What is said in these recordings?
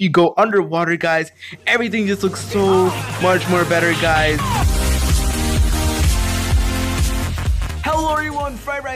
you go underwater, guys, everything just looks so much more better, guys.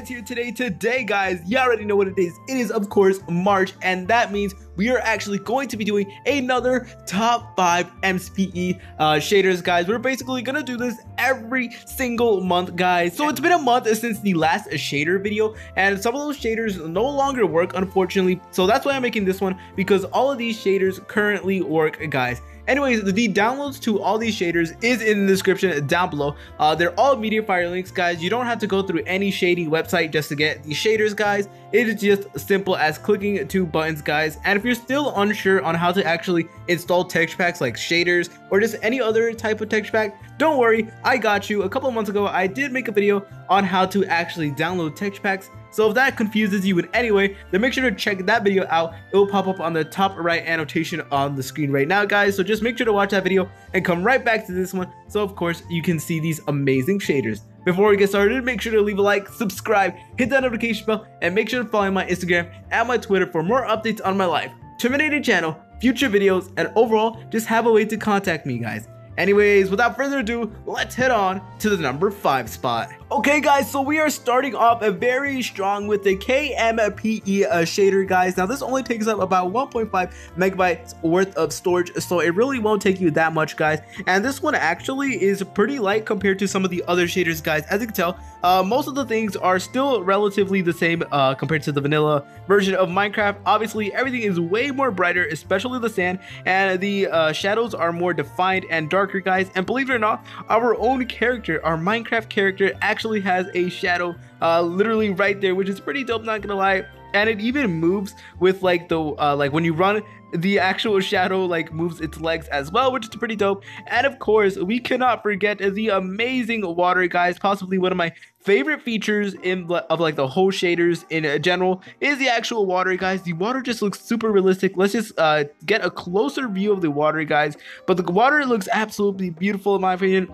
Rides here today. Today, guys, you already know what it is. It is, of course, March, and that means we are actually going to be doing another top 5 MCPE uh, shaders, guys. We're basically gonna do this every single month, guys. So it's been a month since the last shader video, and some of those shaders no longer work, unfortunately. So that's why I'm making this one, because all of these shaders currently work, guys. Anyways, the downloads to all these shaders is in the description down below. Uh, they're all Mediafire links, guys. You don't have to go through any shady website just to get these shaders, guys. It is just simple as clicking two buttons, guys. And if you're still unsure on how to actually install texture packs like shaders or just any other type of texture pack, don't worry, I got you. A couple months ago, I did make a video on how to actually download texture packs so if that confuses you in any way, then make sure to check that video out. It will pop up on the top right annotation on the screen right now, guys. So just make sure to watch that video and come right back to this one. So of course, you can see these amazing shaders. Before we get started, make sure to leave a like, subscribe, hit that notification bell, and make sure to follow my Instagram and my Twitter for more updates on my life, Terminated channel, future videos, and overall, just have a way to contact me, guys. Anyways, without further ado, let's head on to the number 5 spot. Okay guys, so we are starting off a very strong with the KMPE uh, shader guys. Now this only takes up about 1.5 megabytes worth of storage, so it really won't take you that much guys. And this one actually is pretty light compared to some of the other shaders guys. As you can tell, uh, most of the things are still relatively the same uh, compared to the vanilla version of Minecraft. Obviously, everything is way more brighter, especially the sand, and the uh, shadows are more defined and darker guys. And believe it or not, our own character, our Minecraft character actually has a shadow uh, literally right there, which is pretty dope, not gonna lie. And it even moves with like the, uh, like when you run, the actual shadow like moves its legs as well, which is pretty dope. And of course, we cannot forget the amazing water, guys. Possibly one of my favorite features in of like the whole shaders in general is the actual water, guys. The water just looks super realistic. Let's just uh, get a closer view of the water, guys. But the water looks absolutely beautiful in my opinion.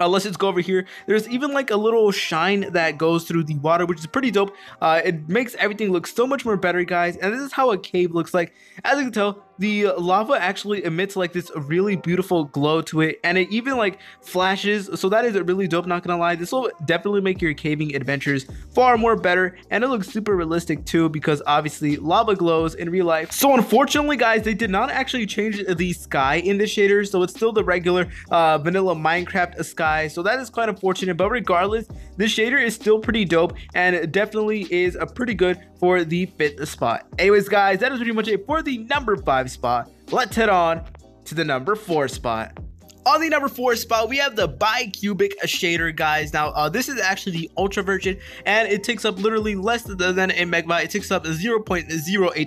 Uh, let's just go over here. There's even like a little shine that goes through the water, which is pretty dope. Uh, it makes everything look so much more better, guys. And this is how a cave looks like. As you can tell, the lava actually emits like this really beautiful glow to it and it even like flashes so that is really dope not gonna lie. This will definitely make your caving adventures far more better and it looks super realistic too because obviously lava glows in real life. So unfortunately guys they did not actually change the sky in the shader so it's still the regular uh, vanilla minecraft sky so that is quite unfortunate but regardless this shader is still pretty dope and definitely is a pretty good for the fifth spot anyways guys that is pretty much it for the number five spot, let's head on to the number four spot. On the number four spot, we have the bicubic shader, guys. Now, uh, this is actually the ultra version, and it takes up literally less than a megabyte. It takes up 0.08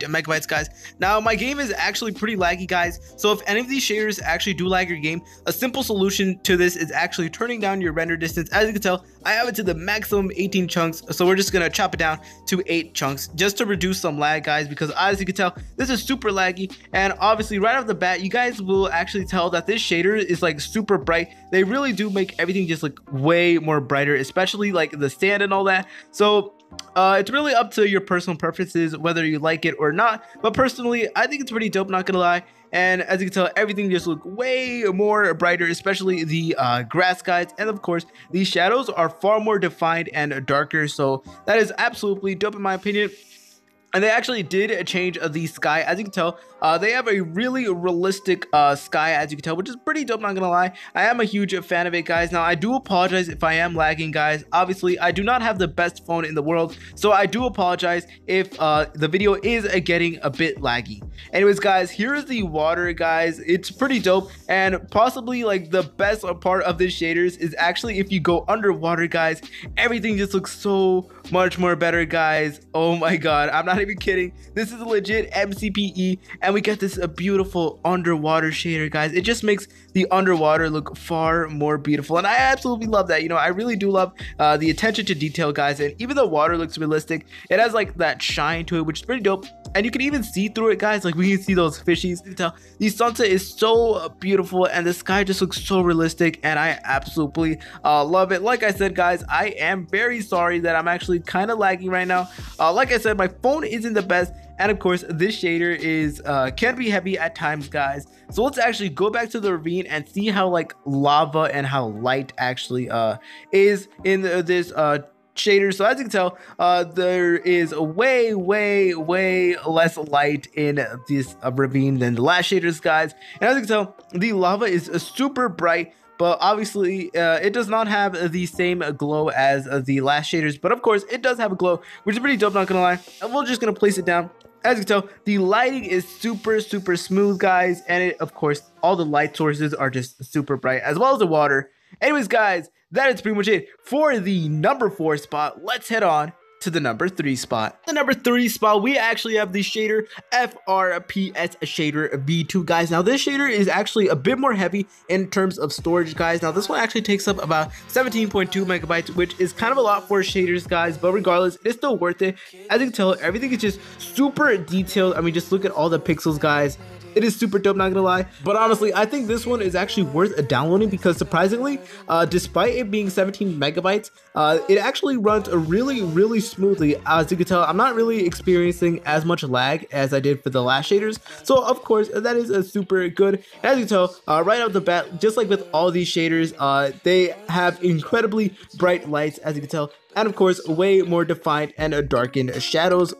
megabytes, guys. Now, my game is actually pretty laggy, guys. So if any of these shaders actually do lag your game, a simple solution to this is actually turning down your render distance. As you can tell, I have it to the maximum 18 chunks, so we're just gonna chop it down to 8 chunks just to reduce some lag, guys, because as you can tell, this is super laggy, and obviously right off the bat, you guys will actually tell that this shader is like super bright. They really do make everything just like way more brighter, especially like the stand and all that. So uh, it's really up to your personal preferences whether you like it or not. But personally, I think it's pretty dope, not gonna lie. And as you can tell, everything just look way more brighter, especially the uh, grass guys. And of course, these shadows are far more defined and darker. So that is absolutely dope in my opinion. And they actually did a change of the sky. As you can tell, uh, they have a really realistic uh, sky, as you can tell, which is pretty dope, not gonna lie. I am a huge fan of it, guys. Now, I do apologize if I am lagging, guys. Obviously, I do not have the best phone in the world, so I do apologize if uh, the video is uh, getting a bit laggy. Anyways, guys, here's the water, guys. It's pretty dope, and possibly, like, the best part of this shaders is actually if you go underwater, guys, everything just looks so much more better, guys. Oh my god, I'm not even kidding. This is a legit MCPE, and we get this a beautiful underwater shader, guys. It just makes the underwater look far more beautiful, and I absolutely love that. You know, I really do love uh, the attention to detail, guys, and even the water looks realistic. It has like that shine to it, which is pretty dope and you can even see through it guys. Like we can see those fishies. You tell. The sunset is so beautiful and the sky just looks so realistic and i absolutely uh, love it. Like i said guys i am very sorry that i'm actually kind of lagging right now. Uh, like i said my phone isn't the best And of course, this shader is uh, can be heavy at times, guys. So let's actually go back to the ravine and see how like lava and how light actually uh, is in this uh, shader. So as you can tell, uh, there is way, way, way less light in this uh, ravine than the last shaders, guys. And as you can tell, the lava is uh, super bright but obviously uh, it does not have the same glow as uh, the last shaders. But of course it does have a glow which is pretty dope not gonna lie. And we're just gonna place it down. As you can tell the lighting is super super smooth guys. And it of course all the light sources are just super bright as well as the water anyways guys that is pretty much it for the number four spot let's head on to the number three spot. The number three spot, we actually have the shader FRPS shader V2, guys. Now, this shader is actually a bit more heavy in terms of storage, guys. Now, this one actually takes up about 17.2 megabytes, which is kind of a lot for shaders, guys. But regardless, it's still worth it. As you can tell, everything is just super detailed. I mean, just look at all the pixels, guys. It is super dope, not gonna lie. But honestly, I think this one is actually worth downloading because surprisingly, uh, despite it being 17 megabytes, uh, it actually runs really, really smoothly. As you can tell, I'm not really experiencing as much lag as I did for the last shaders. So of course, that is a super good. As you can tell, uh, right off the bat, just like with all these shaders, uh, they have incredibly bright lights, as you can tell. And of course, way more defined and darkened shadows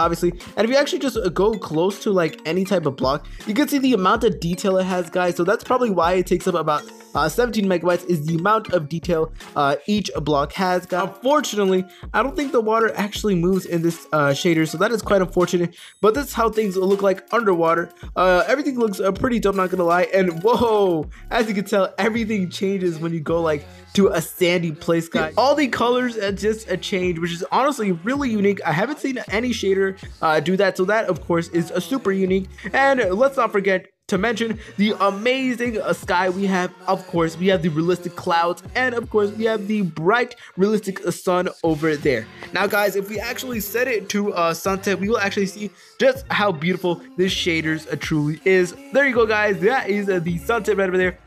obviously. And if you actually just go close to like any type of block, you can see the amount of detail it has, guys. So that's probably why it takes up about uh, 17 megabytes is the amount of detail uh, each block has. Unfortunately, I don't think the water actually moves in this uh, shader, so that is quite unfortunate. But that's how things look like underwater. Uh, everything looks uh, pretty dope, not gonna lie. And whoa, as you can tell, everything changes when you go like to a sandy place, guys. All the colors are just a change, which is honestly really unique. I haven't seen any shader uh, do that, so that of course is a super unique. And let's not forget to mention the amazing uh, sky we have. Of course, we have the realistic clouds, and of course, we have the bright, realistic sun over there. Now, guys, if we actually set it to uh, sunset, we will actually see just how beautiful this shaders uh, truly is. There you go, guys. That is uh, the sunset right over there.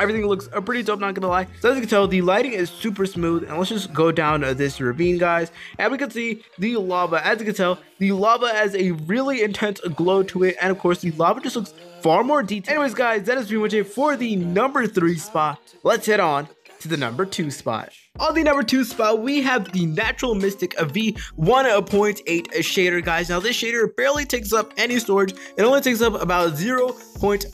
Everything looks uh, pretty dope, not gonna lie. So as you can tell, the lighting is super smooth. And let's just go down this ravine, guys. And we can see the lava. As you can tell, the lava has a really intense glow to it. And of course, the lava just looks far more detailed. Anyways, guys, that is pretty much it for the number three spot. Let's head on to the number two spot. On the number two spot, we have the Natural Mystic V1.8 shader, guys. Now, this shader barely takes up any storage. It only takes up about 0.11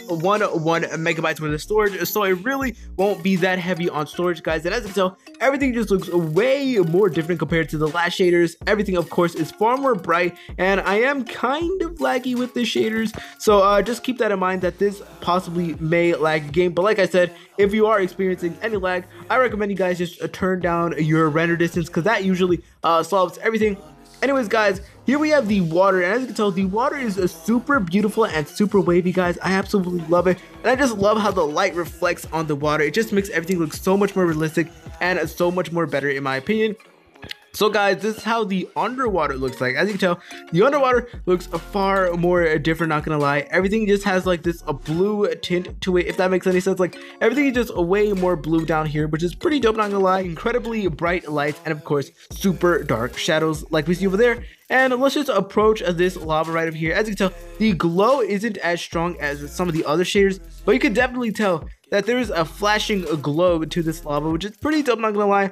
megabytes worth of storage, so it really won't be that heavy on storage, guys. And as you can tell, everything just looks way more different compared to the last shaders. Everything, of course, is far more bright, and I am kind of laggy with the shaders, so uh, just keep that in mind that this possibly may lag game. But like I said, if you are experiencing any lag, I recommend you guys just uh, down your render distance because that usually uh, solves everything. Anyways, guys, here we have the water, and as you can tell, the water is uh, super beautiful and super wavy, guys. I absolutely love it, and I just love how the light reflects on the water. It just makes everything look so much more realistic and so much more better, in my opinion. So guys, this is how the underwater looks like. As you can tell, the underwater looks far more different, not gonna lie. Everything just has like this a blue tint to it, if that makes any sense. Like everything is just way more blue down here, which is pretty dope, not gonna lie. Incredibly bright lights and of course, super dark shadows like we see over there. And let's just approach this lava right over here. As you can tell, the glow isn't as strong as some of the other shaders, but you can definitely tell that there is a flashing glow to this lava, which is pretty dope, not gonna lie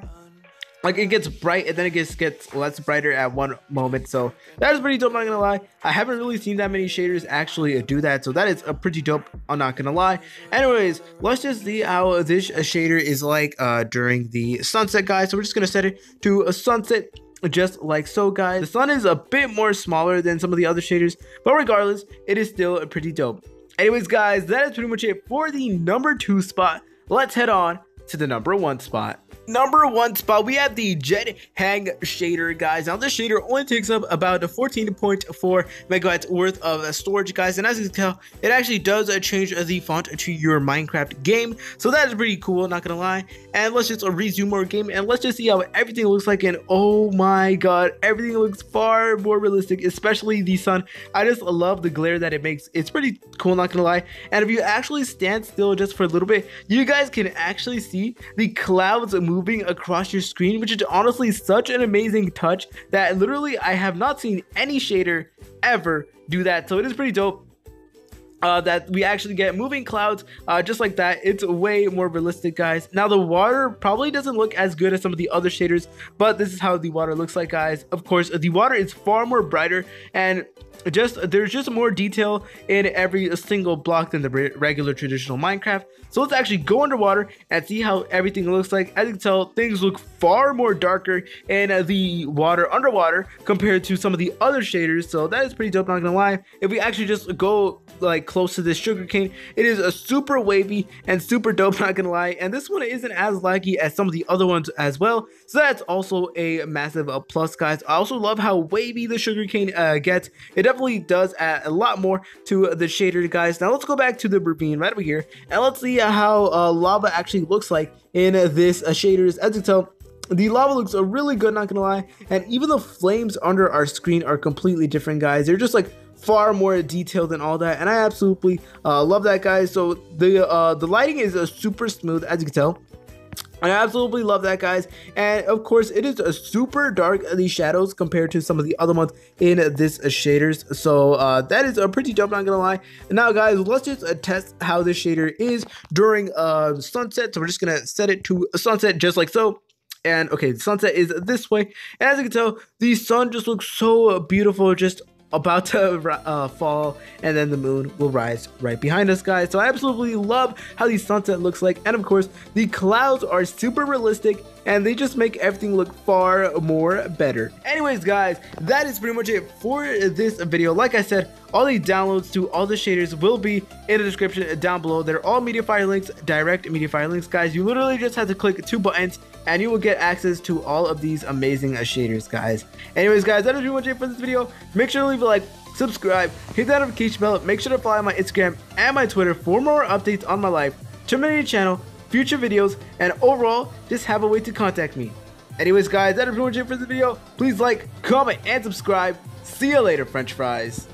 like it gets bright and then it gets gets less brighter at one moment so that is pretty dope not gonna lie. I haven't really seen that many shaders actually do that so that is a pretty dope i'm not gonna lie. Anyways let's just see how this shader is like uh during the sunset guys. So we're just gonna set it to a sunset just like so guys. The sun is a bit more smaller than some of the other shaders but regardless it is still a pretty dope. Anyways guys that is pretty much it for the number two spot. Let's head on to the number one spot number one spot, we have the Jet Hang shader, guys. Now, this shader only takes up about 14.4 megabytes worth of storage, guys. And as you can tell, it actually does uh, change the font to your Minecraft game. So that is pretty cool, not gonna lie. And let's just uh, resume our game and let's just see how everything looks like. And oh my god, everything looks far more realistic, especially the sun. I just love the glare that it makes. It's pretty cool, not gonna lie. And if you actually stand still just for a little bit, you guys can actually see the clouds move moving across your screen, which is honestly such an amazing touch that literally I have not seen any shader ever do that. So it is pretty dope uh, that we actually get moving clouds uh, just like that. It's way more realistic, guys. Now, the water probably doesn't look as good as some of the other shaders, but this is how the water looks like, guys. Of course, the water is far more brighter and just there's just more detail in every single block than the regular traditional Minecraft. So let's actually go underwater and see how everything looks like. As you can tell, things look far more darker in the water underwater compared to some of the other shaders. So that is pretty dope, not gonna lie. If we actually just go like close to this sugarcane. It is a super wavy and super dope, not gonna lie. And this one isn't as laggy as some of the other ones as well. So that's also a massive uh, plus, guys. I also love how wavy the sugarcane uh, gets. It definitely does add a lot more to the shader, guys. Now let's go back to the ravine right over here and let's see how uh, lava actually looks like in this uh, shaders. As you tell, the lava looks really good, not gonna lie. And even the flames under our screen are completely different, guys. They're just like far more detailed than all that and i absolutely uh, love that guys so the uh, the lighting is uh, super smooth as you can tell I absolutely love that, guys. And of course, it is a super dark uh, these shadows compared to some of the other ones in this uh, shaders. So uh, that is a pretty dope, not gonna lie. And now, guys, let's just uh, test how this shader is during uh, sunset. So we're just gonna set it to sunset just like so. And okay, the sunset is this way. And as you can tell, the sun just looks so beautiful, just about to uh, fall and then the moon will rise right behind us guys. So i absolutely love how the sunset looks like. And of course the clouds are super realistic and they just make everything look far more better. Anyways guys that is pretty much it for this video. Like i said all the downloads to all the shaders will be in the description down below. They're all mediafire links direct mediafire links. Guys you literally just have to click two buttons and you will get access to all of these amazing shaders guys. Anyways guys that is pretty much it for this video. Make sure to leave a like subscribe hit that notification bell. Make sure to follow my instagram and my twitter for more updates on my life. Terminator channel future videos and overall just have a way to contact me. Anyways guys that is pretty much it for this video. Please like comment and subscribe. See you later french fries